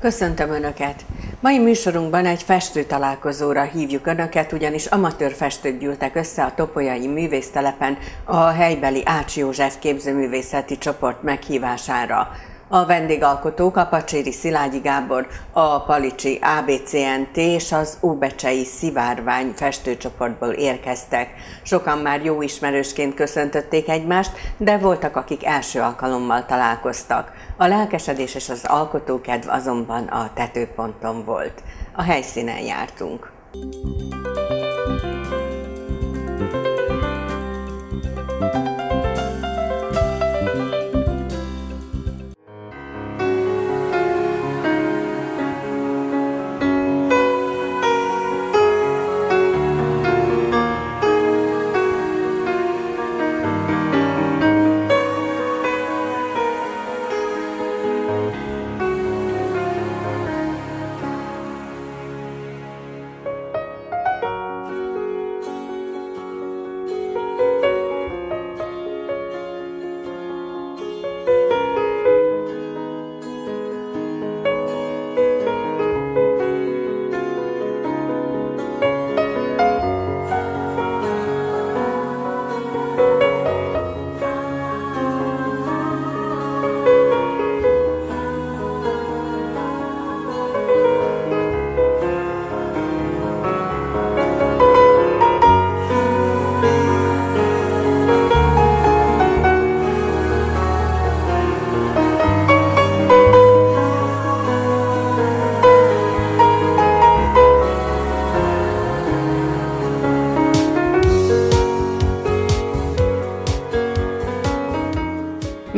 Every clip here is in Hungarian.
Köszöntöm Önöket! Mai műsorunkban egy festő találkozóra hívjuk Önöket, ugyanis amatőr festők gyűltek össze a Topolyai Művésztelepen a helybeli Ács József képzőművészeti csoport meghívására. A vendégalkotók a Pacséri Szilágyi Gábor, a Palicsi ABCNT és az Óbecsei Szivárvány festőcsoportból érkeztek. Sokan már jó ismerősként köszöntötték egymást, de voltak, akik első alkalommal találkoztak. A lelkesedés és az alkotókedv azonban a tetőponton volt. A helyszínen jártunk.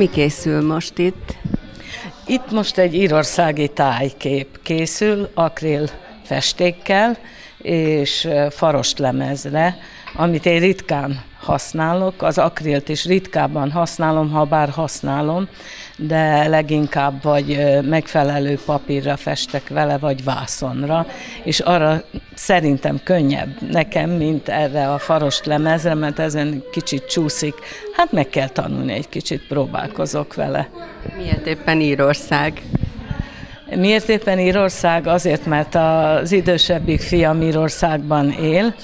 Mi készül most itt? Itt most egy írországi tájkép készül, akril festékkel és farost lemezre, amit én ritkán használok, az akrilt is ritkábban használom, ha bár használom, de leginkább vagy megfelelő papírra festek vele, vagy vászonra, és arra szerintem könnyebb nekem, mint erre a farost lemezre, mert ezen kicsit csúszik. Hát meg kell tanulni egy kicsit, próbálkozok vele. Miért éppen Írország? Miért éppen Írország? Azért, mert az idősebbik fiam Írországban él,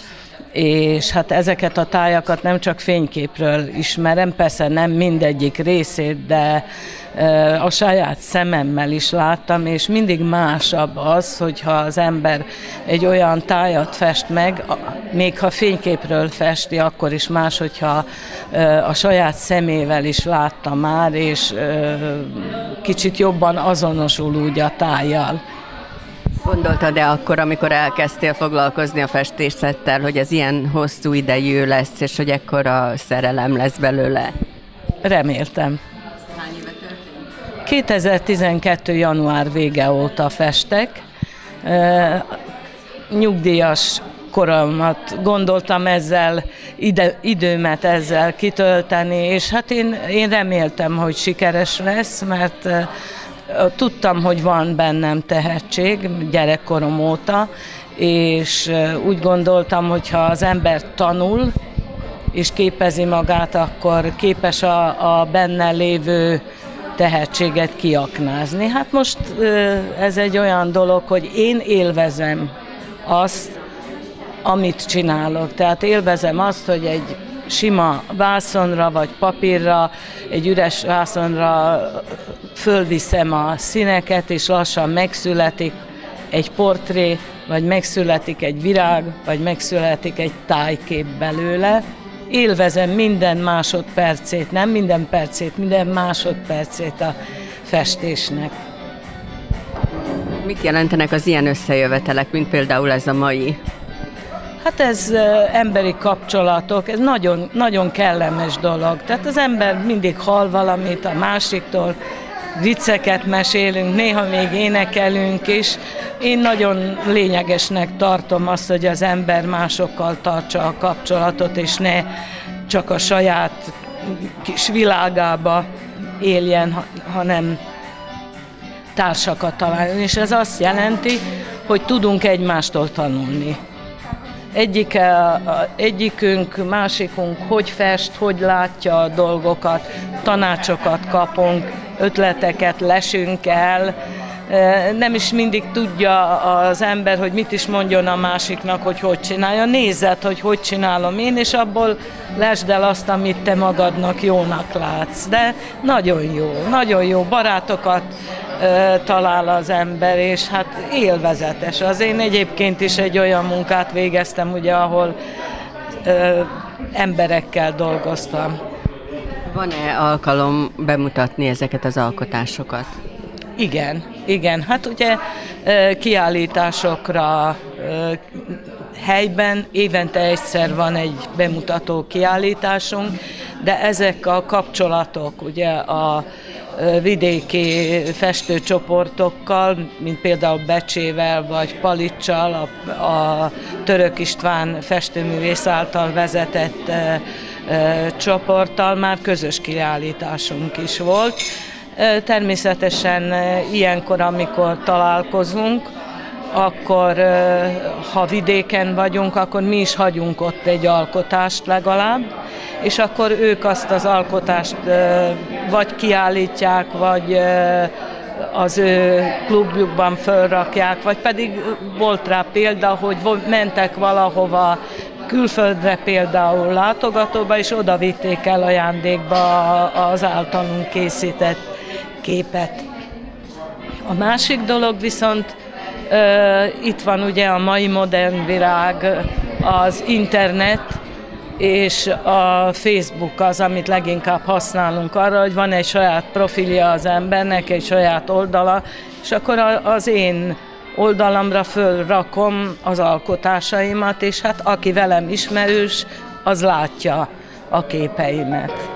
és hát ezeket a tájakat nem csak fényképről ismerem, persze nem mindegyik részét, de a saját szememmel is láttam, és mindig másabb az, hogyha az ember egy olyan tájat fest meg, még ha fényképről festi, akkor is más, hogyha a saját szemével is látta már, és kicsit jobban azonosul úgy a tájjal. Gondoltad-e akkor, amikor elkezdtél foglalkozni a festészettel, hogy ez ilyen hosszú idejű lesz, és hogy ekkora szerelem lesz belőle? Reméltem. 2012. január vége óta festek. Nyugdíjas koromat gondoltam ezzel, ide, időmet ezzel kitölteni, és hát én, én reméltem, hogy sikeres lesz, mert tudtam, hogy van bennem tehetség gyerekkorom óta, és úgy gondoltam, hogy ha az ember tanul, és képezi magát, akkor képes a, a benne lévő tehetséget kiaknázni. Hát most ez egy olyan dolog, hogy én élvezem azt, amit csinálok. Tehát élvezem azt, hogy egy sima vászonra vagy papírra, egy üres vászonra fölviszem a színeket, és lassan megszületik egy portré, vagy megszületik egy virág, vagy megszületik egy tájkép belőle. Élvezem minden másodpercét, nem minden percét, minden másodpercét a festésnek. Mit jelentenek az ilyen összejövetelek, mint például ez a mai? Hát ez emberi kapcsolatok, ez nagyon, nagyon kellemes dolog. Tehát az ember mindig hall valamit a másiktól, vicceket mesélünk, néha még énekelünk is. Én nagyon lényegesnek tartom azt, hogy az ember másokkal tartsa a kapcsolatot, és ne csak a saját kis világába éljen, hanem társakat találni, és ez azt jelenti, hogy tudunk egymástól tanulni. Egyik, egyikünk, másikunk hogy fest, hogy látja a dolgokat, tanácsokat kapunk, ötleteket lesünk el, nem is mindig tudja az ember, hogy mit is mondjon a másiknak, hogy hogy csinálja. Nézed, hogy hogy csinálom én, és abból lesd el azt, amit te magadnak jónak látsz. De nagyon jó, nagyon jó barátokat talál az ember, és hát élvezetes. Az én egyébként is egy olyan munkát végeztem, ugye, ahol ö, emberekkel dolgoztam. Van-e alkalom bemutatni ezeket az alkotásokat? Igen, igen. Hát ugye kiállításokra helyben évente egyszer van egy bemutató kiállításunk, de ezek a kapcsolatok, ugye a vidéki festőcsoportokkal, mint például Becsével vagy Palicsal, a, a Török István festőművész által vezetett e, e, csoporttal már közös kiállításunk is volt. Természetesen ilyenkor, amikor találkozunk, akkor ha vidéken vagyunk, akkor mi is hagyunk ott egy alkotást legalább, és akkor ők azt az alkotást vagy kiállítják, vagy az ő klubjukban fölrakják, vagy pedig volt rá példa, hogy mentek valahova külföldre például látogatóba, és oda vitték el ajándékba az általunk készített képet. A másik dolog viszont itt van ugye a mai modern világ, az internet, és a Facebook az, amit leginkább használunk arra, hogy van egy saját profilja az embernek, egy saját oldala, és akkor az én oldalamra fölrakom az alkotásaimat, és hát aki velem ismerős, az látja a képeimet.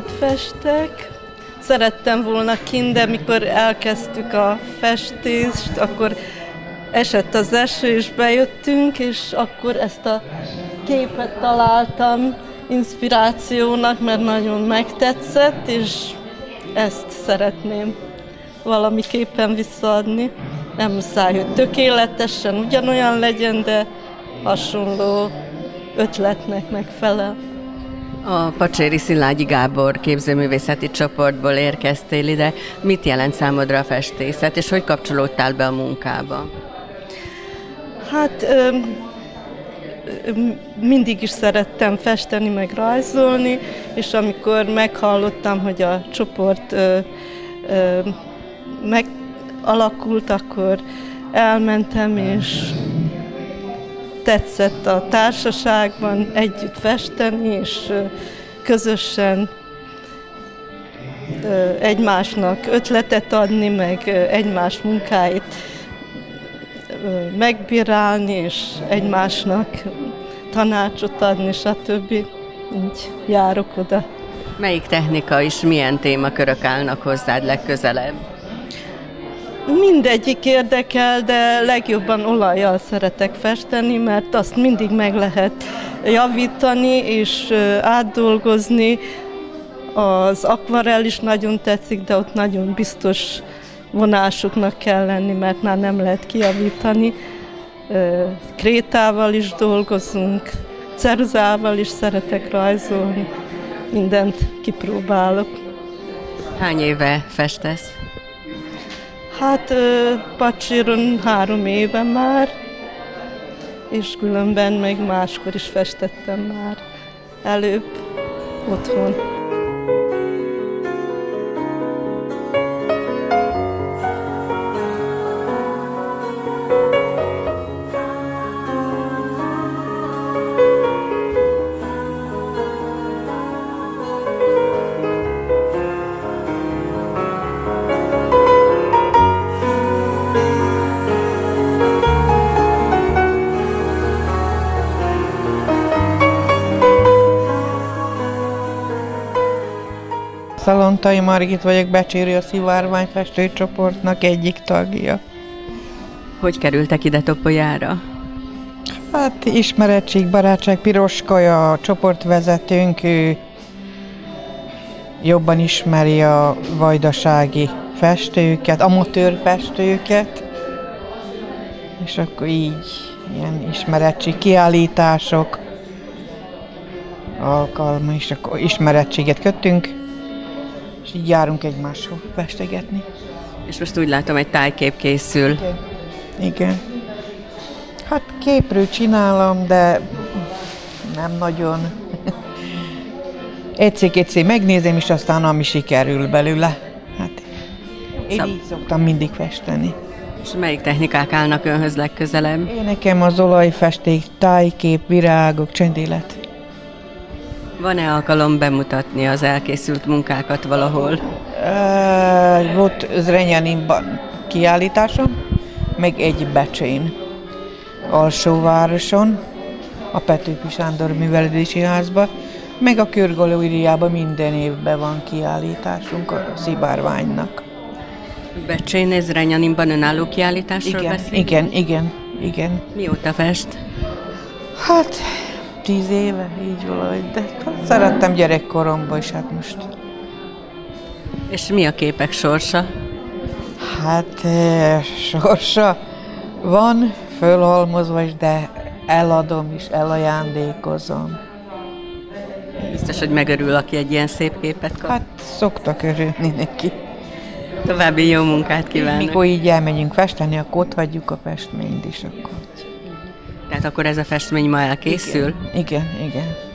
Tájképet festek. Szerettem volna kint, de mikor elkezdtük a festést, akkor esett az eső, és bejöttünk, és akkor ezt a képet találtam inspirációnak, mert nagyon megtetszett, és ezt szeretném valamiképpen visszaadni. Nem muszáj, hogy tökéletesen ugyanolyan legyen, de hasonló ötletnek megfelel. A Pacséri Szilágyi Gábor képzőművészeti csoportból érkeztél ide. Mit jelent számodra a festészet, és hogy kapcsolódtál be a munkába? Hát mindig is szerettem festeni, meg rajzolni, és amikor meghallottam, hogy a csoport megalakult, akkor elmentem, és tetszett a társaságban együtt festeni, és közösen egymásnak ötletet adni, meg egymás munkáit megbírálni, és egymásnak tanácsot adni, stb. Így járok oda. Melyik technika és milyen témakörök állnak hozzád legközelebb? Mindegyik érdekel, de legjobban olajjal szeretek festeni, mert azt mindig meg lehet javítani és átdolgozni. Az akvarell is nagyon tetszik, de ott nagyon biztos vonásoknak kell lenni, mert már nem lehet kijavítani. Krétával is dolgozunk, ceruzával is szeretek rajzolni, mindent kipróbálok. Hány éve festesz? Hát Pacsiron három éve már, és különben még máskor is festettem már előbb otthon. Szalontai Margit vagyok, Becsérő a Szivárvány festőcsoportnak egyik tagja. Hogy kerültek ide Topolyára? Hát ismerettség, barátság, Piroskaja, a csoportvezetőnk, ő jobban ismeri a vajdasági festőket, amatőr festőket, és akkor így ilyen ismerettség, kiállítások, alkalma, és akkor ismerettséget kötünk, és így járunk egymáshoz festegetni. És most úgy látom, egy tájkép készül. Igen. Igen. Hát képről csinálom, de nem nagyon. Egyszer-kétszer megnézem, és aztán ami sikerül belőle. Hát én Szab- így szoktam mindig festeni. És melyik technikák állnak önhöz legközelebb? Én nekem az olajfesték, tájkép, virágok, csendélet. Van-e alkalom bemutatni az elkészült munkákat valahol? Uh, volt Zrenyaninban kiállításom, meg egy Becsén, Alsóvároson, a Petőfi Sándor Művelődési Házban, meg a Körgalériában minden évben van kiállításunk a Szibárványnak. Becsén ez Renyaninban önálló kiállításról Igen, beszél? igen, igen, igen. Mióta fest? Hát, tíz éve, így valahogy, de szerettem gyerekkoromban, és hát most És mi a képek sorsa? Hát eh, sorsa van fölhalmozva is, de eladom is, elajándékozom. Biztos, hogy megörül, aki egy ilyen szép képet kap. Hát szoktak örülni neki. További jó munkát kívánok. Mikor így elmegyünk festeni, akkor ott hagyjuk a festményt is. Akkor. Tehát akkor ez a festmény ma elkészül? Igen, igen.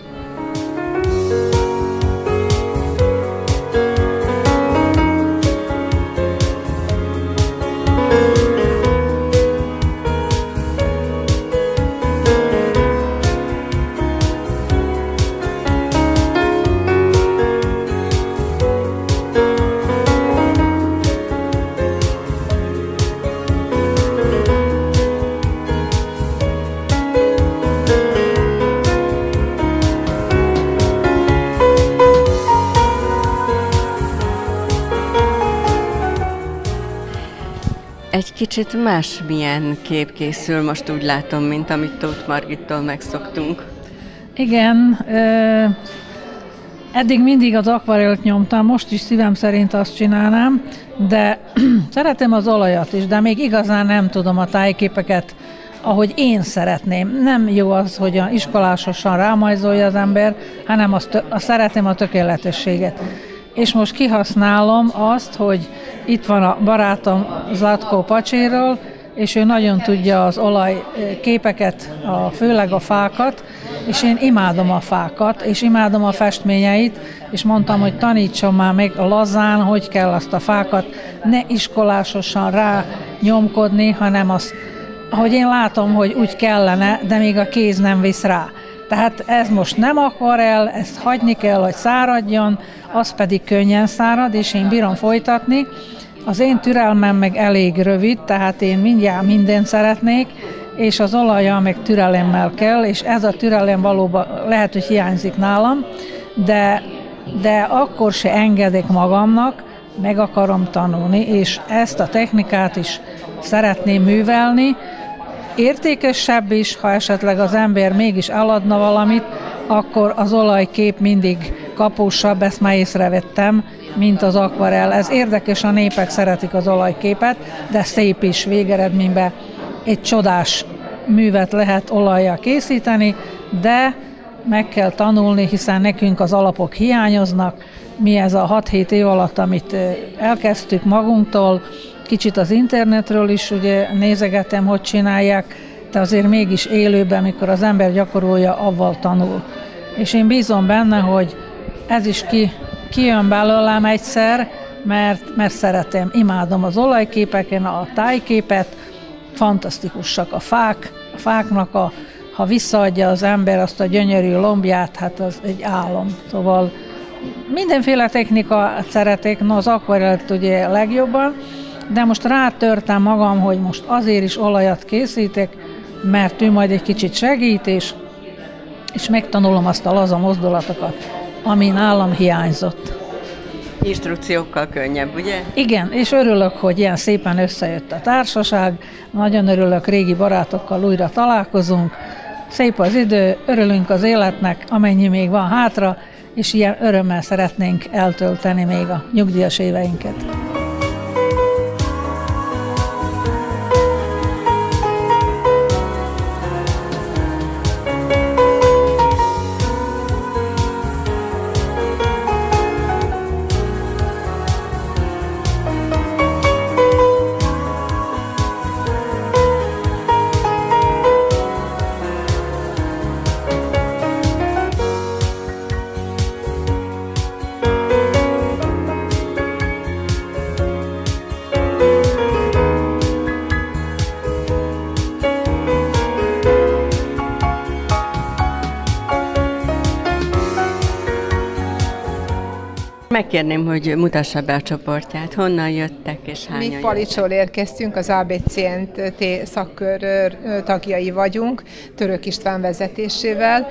Egy kicsit más milyen kép készül, most úgy látom, mint amit Tóth Margittól megszoktunk. Igen, ö, eddig mindig az akvarelt nyomtam, most is szívem szerint azt csinálnám, de szeretem az olajat is, de még igazán nem tudom a tájképeket, ahogy én szeretném. Nem jó az, hogy a iskolásosan rámajzolja az ember, hanem azt, azt szeretem a tökéletességet. És most kihasználom azt, hogy itt van a barátom Zlatko Pacséről, és ő nagyon tudja az olaj képeket, a, főleg a fákat, és én imádom a fákat, és imádom a festményeit, és mondtam, hogy tanítson már meg lazán, hogy kell azt a fákat ne iskolásosan rá nyomkodni, hanem azt, ahogy én látom, hogy úgy kellene, de még a kéz nem visz rá. Tehát ez most nem akvarel, ezt hagyni kell, hogy száradjon, az pedig könnyen szárad, és én bírom folytatni. Az én türelmem meg elég rövid, tehát én mindjárt mindent szeretnék, és az olaja meg türelemmel kell, és ez a türelem valóban lehet, hogy hiányzik nálam, de, de akkor se engedek magamnak, meg akarom tanulni, és ezt a technikát is szeretném művelni, értékesebb is, ha esetleg az ember mégis eladna valamit, akkor az olajkép mindig kapósabb, ezt már észrevettem, mint az akvarel. Ez érdekes, a népek szeretik az olajképet, de szép is végeredményben egy csodás művet lehet olajjal készíteni, de meg kell tanulni, hiszen nekünk az alapok hiányoznak. Mi ez a 6-7 év alatt, amit elkezdtük magunktól, kicsit az internetről is ugye nézegetem, hogy csinálják, de azért mégis élőben, mikor az ember gyakorolja, avval tanul. És én bízom benne, hogy ez is ki, kijön belőlem egyszer, mert, mert szeretem, imádom az olajképeken, a tájképet, fantasztikusak a fák, a fáknak a, ha visszaadja az ember azt a gyönyörű lombját, hát az egy álom. Szóval mindenféle technikát szeretek, no az akvarelt ugye legjobban, de most rátörtem magam, hogy most azért is olajat készítek, mert ő majd egy kicsit segít, és, és megtanulom azt a laza mozdulatokat, ami nálam hiányzott. Instrukciókkal könnyebb, ugye? Igen, és örülök, hogy ilyen szépen összejött a társaság. Nagyon örülök, régi barátokkal újra találkozunk. Szép az idő, örülünk az életnek, amennyi még van hátra, és ilyen örömmel szeretnénk eltölteni még a nyugdíjas éveinket. Megkérném, hogy mutassa be a csoportját. Honnan jöttek és hányan Mi Palicsól érkeztünk, az ABCNT szakkör tagjai vagyunk, Török István vezetésével.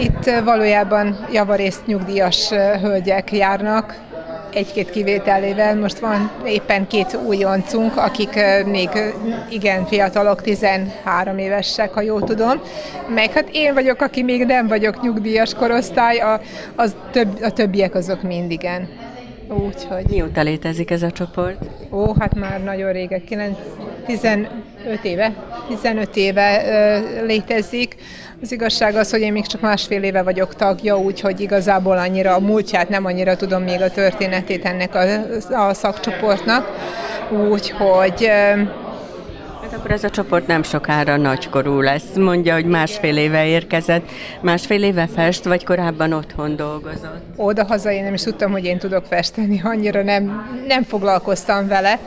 Itt valójában javarészt nyugdíjas hölgyek járnak, egy-két kivételével. Most van éppen két újoncunk, akik még igen fiatalok, 13 évesek, ha jól tudom. Meg hát én vagyok, aki még nem vagyok nyugdíjas korosztály, a, az több, a többiek azok mind igen. Úgyhogy... Mióta létezik ez a csoport? Ó, hát már nagyon régen, 9, 15 éve, 15 éve létezik. Az igazság az, hogy én még csak másfél éve vagyok tagja, úgyhogy igazából annyira a múltját nem annyira tudom még a történetét ennek a, a szakcsoportnak. Úgyhogy akkor ez a csoport nem sokára nagykorú lesz. Mondja, hogy másfél éve érkezett, másfél éve fest, vagy korábban otthon dolgozott? Oda-haza én nem is tudtam, hogy én tudok festeni, annyira nem, nem foglalkoztam vele.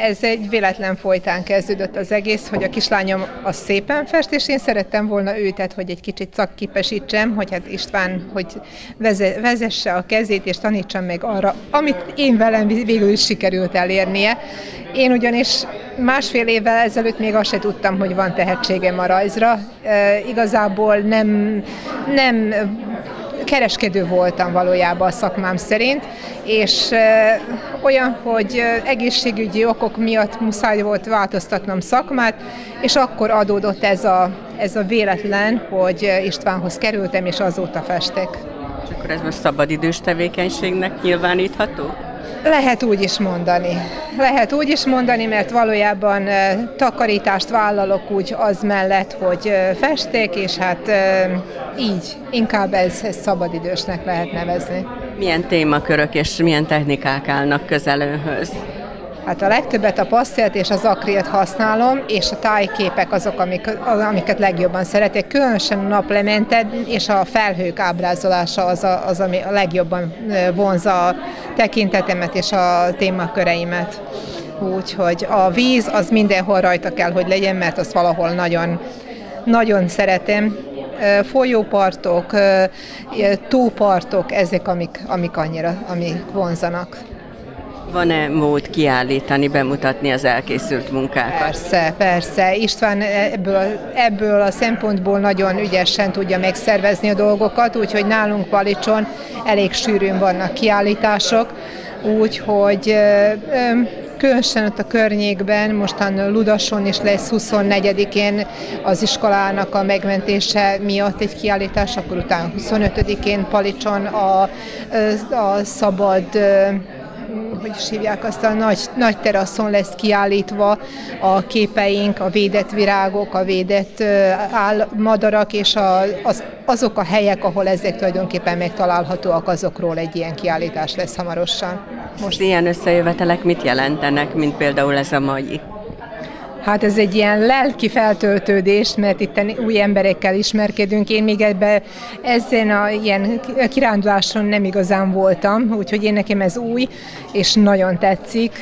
Ez egy véletlen folytán kezdődött az egész, hogy a kislányom az szépen fest, és én szerettem volna őtet, hogy egy kicsit szakképesítsem, hogy hát István, hogy vezesse a kezét, és tanítsam meg arra, amit én velem végül is sikerült elérnie. Én ugyanis másfél évvel ezelőtt még azt se tudtam, hogy van tehetségem a rajzra. E, igazából nem, nem kereskedő voltam valójában a szakmám szerint, és olyan, hogy egészségügyi okok miatt muszáj volt változtatnom szakmát, és akkor adódott ez a, ez a véletlen, hogy Istvánhoz kerültem, és azóta festek. És akkor ez most szabadidős tevékenységnek nyilvánítható? Lehet úgy is mondani. Lehet úgy is mondani, mert valójában takarítást vállalok úgy az mellett, hogy festék, és hát így inkább ez, ez szabadidősnek lehet nevezni. Milyen témakörök és milyen technikák állnak közel önhöz? Hát a legtöbbet a pasztelt és az akrilt használom, és a tájképek azok, amik, amiket legjobban szeretek. Különösen a naplemented és a felhők ábrázolása az, a, az ami a legjobban vonza a tekintetemet és a témaköreimet. Úgyhogy a víz az mindenhol rajta kell, hogy legyen, mert azt valahol nagyon, nagyon szeretem. Folyópartok, tópartok, ezek amik, amik annyira, amik vonzanak. Van-e mód kiállítani, bemutatni az elkészült munkákat? Persze, persze. István ebből, ebből a szempontból nagyon ügyesen tudja megszervezni a dolgokat, úgyhogy nálunk Palicson elég sűrűn vannak kiállítások, úgyhogy különösen ott a környékben, mostan Ludason is lesz 24-én az iskolának a megmentése miatt egy kiállítás, akkor utána 25-én Palicson a, a szabad hogy is hívják, azt a nagy, nagy teraszon lesz kiállítva a képeink, a védett virágok, a védett áll, madarak, és a, az, azok a helyek, ahol ezek tulajdonképpen megtalálhatóak, azokról egy ilyen kiállítás lesz hamarosan. Most ilyen összejövetelek mit jelentenek, mint például ez a mai? Hát ez egy ilyen lelki feltöltődés, mert itt új emberekkel ismerkedünk. Én még ebbe ezen a ilyen kiránduláson nem igazán voltam, úgyhogy én nekem ez új, és nagyon tetszik.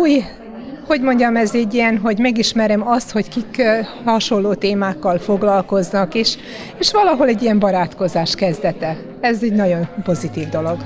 Új hogy mondjam, ez egy ilyen, hogy megismerem azt, hogy kik hasonló témákkal foglalkoznak, és, és valahol egy ilyen barátkozás kezdete. Ez egy nagyon pozitív dolog.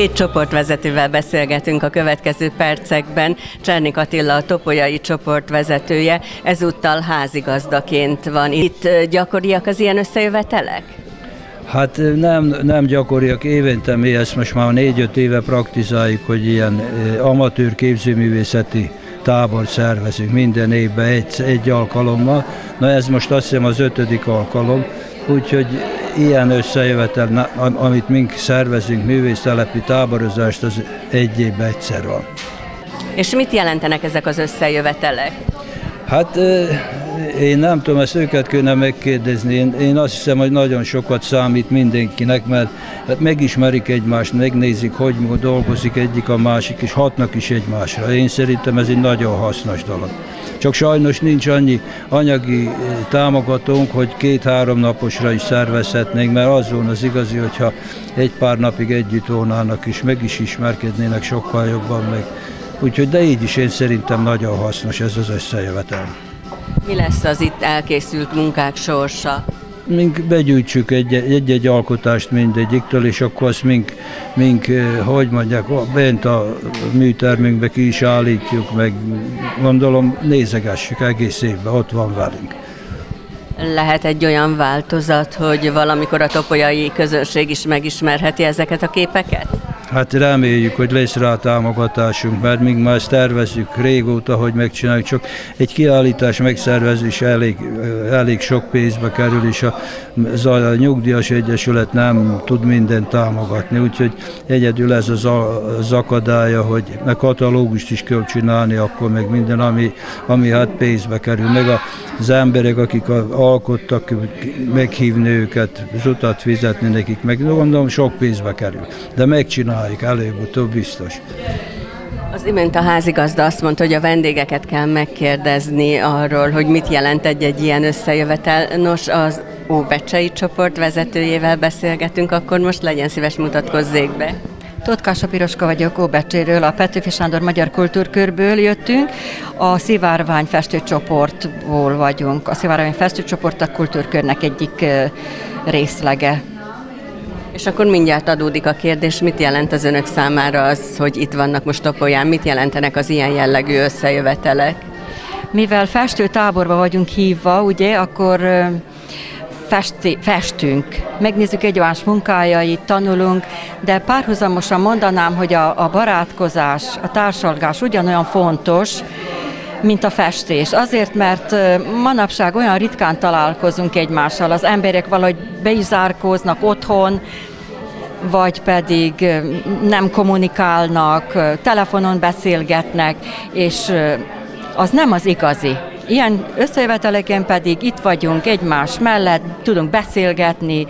Két csoportvezetővel beszélgetünk a következő percekben. Csernik Attila a Topolyai csoport vezetője, ezúttal házigazdaként van. Itt gyakoriak az ilyen összejövetelek? Hát nem, nem gyakoriak, évente mi ezt most már négy-öt éve praktizáljuk, hogy ilyen amatőr képzőművészeti tábor szervezünk minden évben egy, egy alkalommal. Na ez most azt hiszem az ötödik alkalom, úgyhogy ilyen összejövetel, amit mink szervezünk, művésztelepi táborozást, az egy évben egyszer van. És mit jelentenek ezek az összejövetelek? Hát én nem tudom, ezt őket kéne megkérdezni. Én, én azt hiszem, hogy nagyon sokat számít mindenkinek, mert hát megismerik egymást, megnézik, hogy dolgozik egyik a másik, és hatnak is egymásra. Én szerintem ez egy nagyon hasznos dolog. Csak sajnos nincs annyi anyagi eh, támogatónk, hogy két-három naposra is szervezhetnénk, mert az volna az igazi, hogyha egy pár napig együtt volnának és meg is ismerkednének sokkal jobban meg. Úgyhogy de így is én szerintem nagyon hasznos ez az összejövetel. Mi lesz az itt elkészült munkák sorsa? mink begyűjtsük egy-egy alkotást mindegyiktől, és akkor azt mink, mink eh, hogy mondják, bent a műtermünkbe ki is állítjuk, meg gondolom nézegessük egész évben, ott van velünk. Lehet egy olyan változat, hogy valamikor a topolyai közönség is megismerheti ezeket a képeket? Hát reméljük, hogy lesz rá támogatásunk, mert még már ezt tervezzük régóta, hogy megcsináljuk, csak egy kiállítás megszervezés elég, elég sok pénzbe kerül, és a, a nyugdíjas egyesület nem tud mindent támogatni, úgyhogy egyedül ez az, az akadálya, hogy meg katalógust is kell csinálni, akkor meg minden, ami, ami hát pénzbe kerül, meg az emberek, akik alkottak, meghívni őket, az utat fizetni nekik, meg gondolom sok pénzbe kerül, de megcsinálni csináljuk, előbb-utóbb biztos. Az imént a házigazda azt mondta, hogy a vendégeket kell megkérdezni arról, hogy mit jelent egy-egy ilyen összejövetel. Nos, az Óbecsei csoport vezetőjével beszélgetünk, akkor most legyen szíves mutatkozzék be. Totkása Piroska vagyok Óbecséről, a Petőfi Sándor Magyar Kultúrkörből jöttünk. A Szivárvány festőcsoportból vagyunk. A Szivárvány festőcsoport a kultúrkörnek egyik részlege. És akkor mindjárt adódik a kérdés, mit jelent az önök számára az, hogy itt vannak most Topolyán, mit jelentenek az ilyen jellegű összejövetelek? Mivel festőtáborba vagyunk hívva, ugye, akkor festi, festünk, megnézzük egymás munkájait, tanulunk, de párhuzamosan mondanám, hogy a, a barátkozás, a társalgás ugyanolyan fontos, mint a festés. Azért, mert manapság olyan ritkán találkozunk egymással, az emberek valahogy be is zárkóznak otthon, vagy pedig nem kommunikálnak, telefonon beszélgetnek, és az nem az igazi. Ilyen összejöveteleken pedig itt vagyunk egymás mellett, tudunk beszélgetni,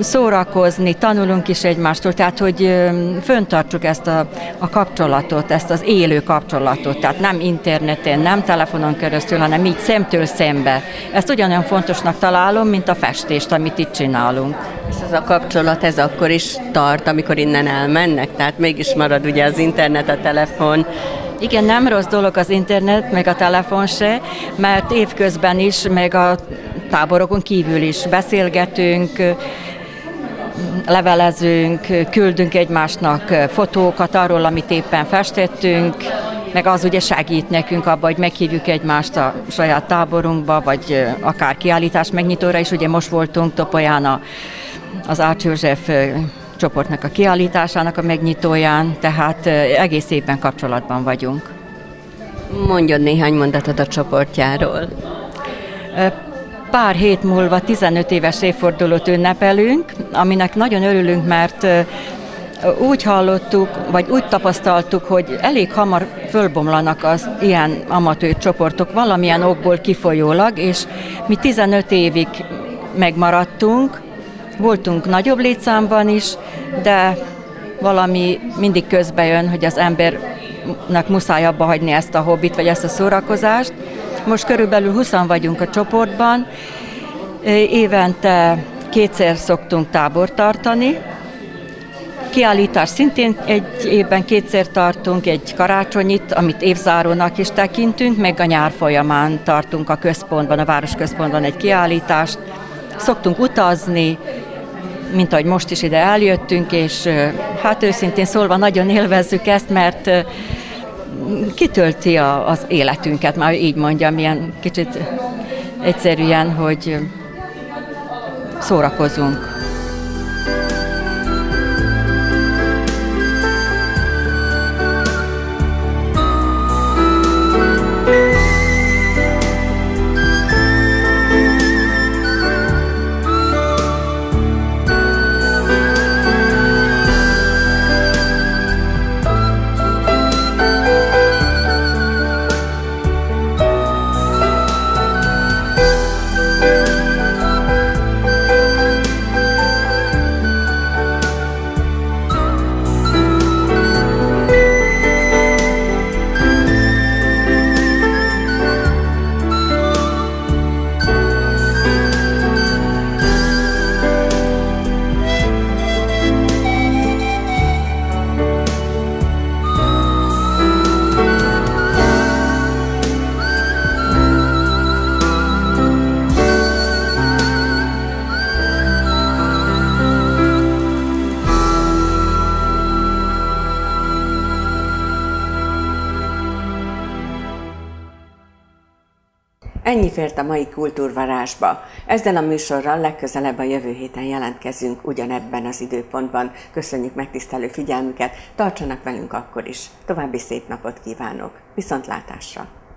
szórakozni, tanulunk is egymástól, tehát hogy föntartsuk ezt a, a kapcsolatot, ezt az élő kapcsolatot, tehát nem interneten, nem telefonon keresztül, hanem így szemtől szembe. Ezt ugyanolyan fontosnak találom, mint a festést, amit itt csinálunk. És ez a kapcsolat, ez akkor is tart, amikor innen elmennek? Tehát mégis marad ugye az internet, a telefon, igen, nem rossz dolog az internet, meg a telefon se, mert évközben is, meg a táborokon kívül is beszélgetünk, levelezünk, küldünk egymásnak fotókat arról, amit éppen festettünk, meg az ugye segít nekünk abban, hogy meghívjuk egymást a saját táborunkba, vagy akár kiállítás megnyitóra is. Ugye most voltunk Topolyán az Ács József csoportnak a kiállításának a megnyitóján, tehát egész évben kapcsolatban vagyunk. Mondjon néhány mondatot a csoportjáról. Pár hét múlva 15 éves évfordulót ünnepelünk, aminek nagyon örülünk, mert úgy hallottuk, vagy úgy tapasztaltuk, hogy elég hamar fölbomlanak az ilyen amatőr csoportok valamilyen okból kifolyólag, és mi 15 évig megmaradtunk, Voltunk nagyobb létszámban is, de valami mindig közbe jön, hogy az embernek muszáj abba hagyni ezt a hobbit, vagy ezt a szórakozást. Most körülbelül 20 vagyunk a csoportban, évente kétszer szoktunk tábor tartani, Kiállítás szintén egy évben kétszer tartunk, egy karácsonyit, amit évzárónak is tekintünk, meg a nyár folyamán tartunk a központban, a városközpontban egy kiállítást. Szoktunk utazni, mint ahogy most is ide eljöttünk, és hát őszintén szólva nagyon élvezzük ezt, mert kitölti a, az életünket, már így mondjam, ilyen kicsit egyszerűen, hogy szórakozunk. Ennyi fért a mai kultúrvarásba. Ezzel a műsorral legközelebb a jövő héten jelentkezünk ugyanebben az időpontban. Köszönjük megtisztelő figyelmüket, tartsanak velünk akkor is. További szép napot kívánok. Viszontlátásra!